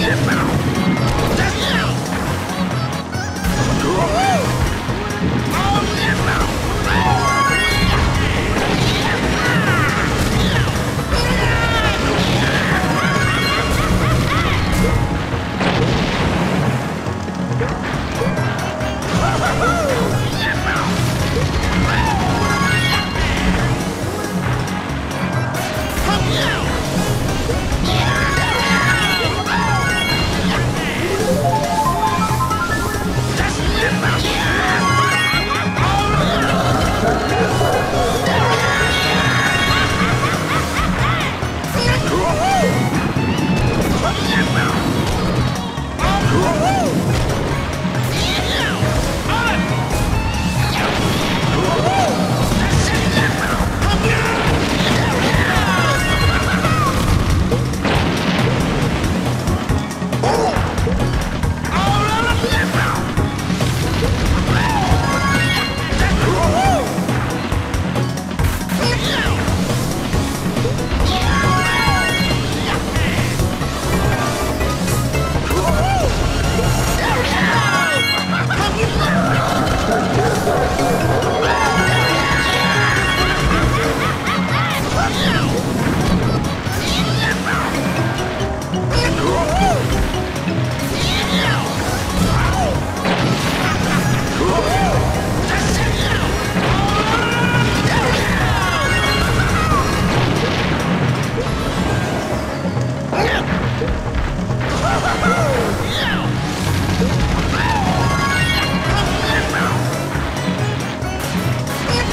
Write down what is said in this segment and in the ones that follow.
Sit down.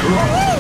Woohoo!